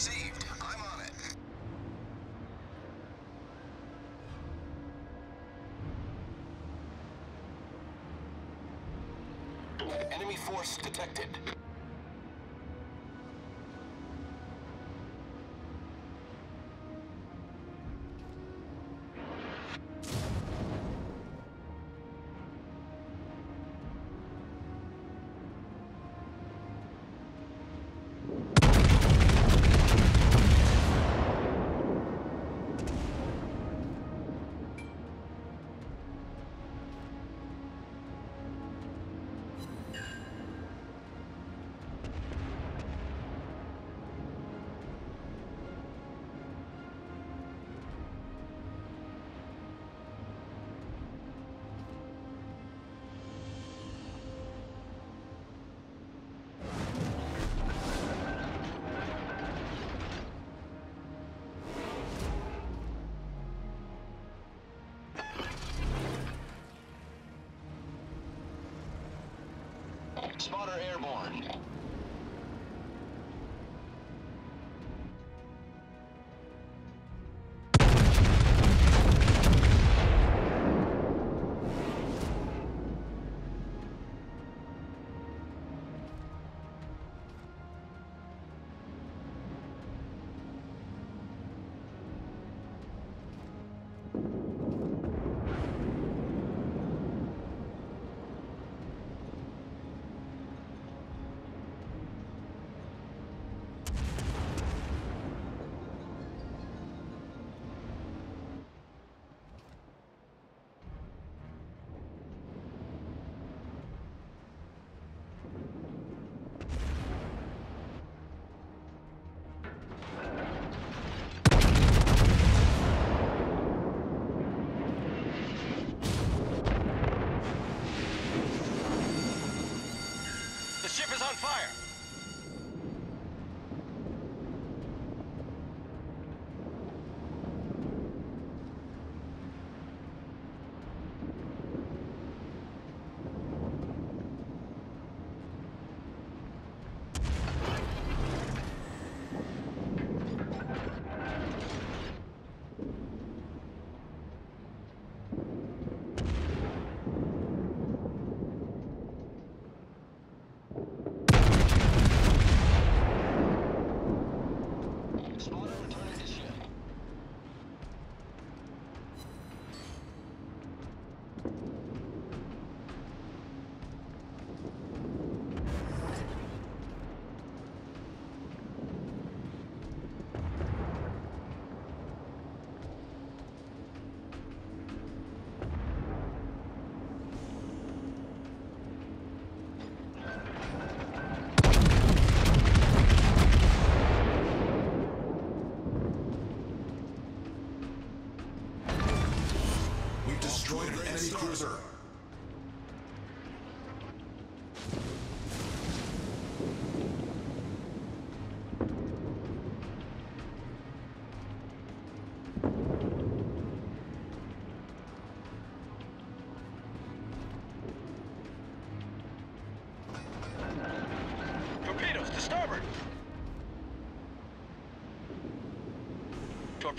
Received. I'm on it. Enemy force detected.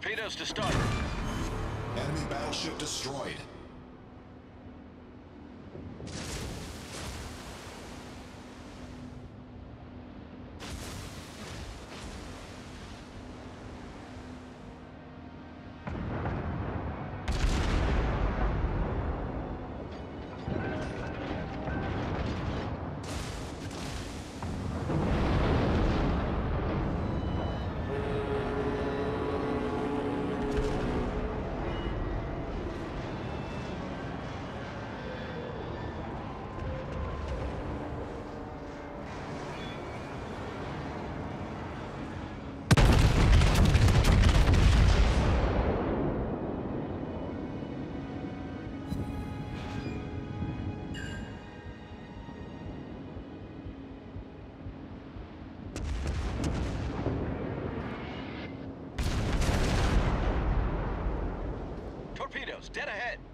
Torpedoes to starboard. Enemy battleship destroyed. Dead ahead.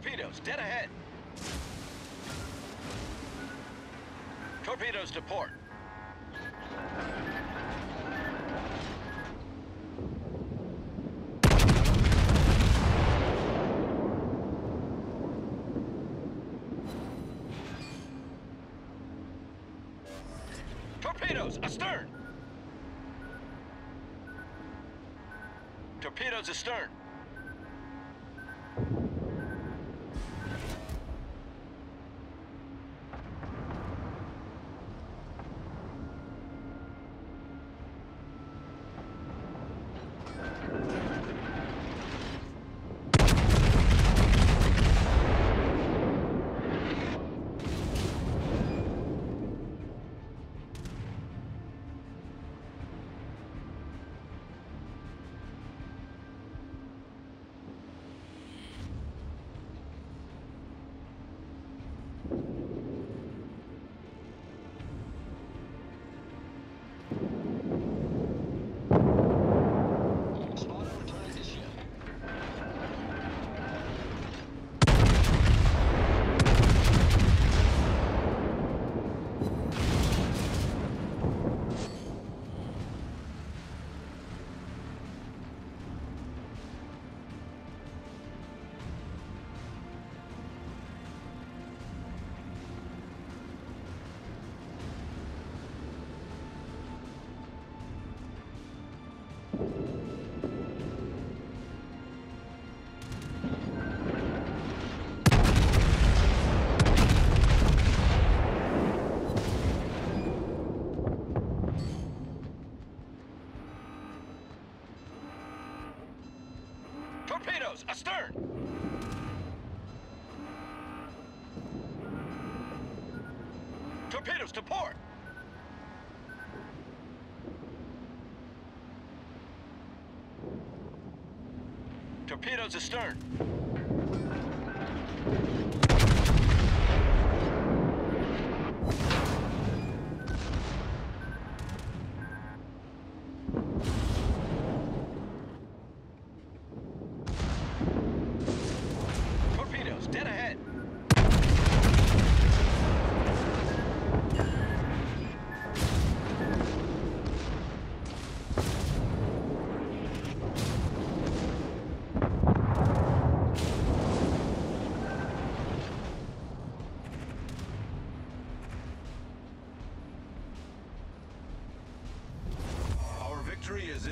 Torpedoes, dead ahead. Torpedoes to port. Torpedoes astern! Torpedoes astern! Astern! Torpedoes to port! Torpedoes astern!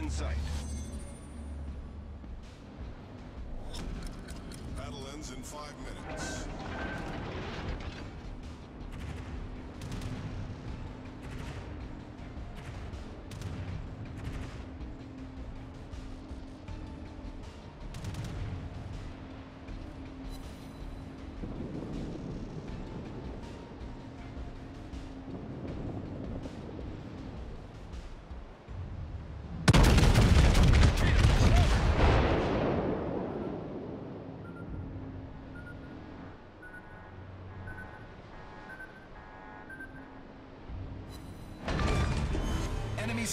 In sight.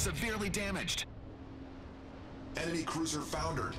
Severely damaged. Enemy cruiser foundered.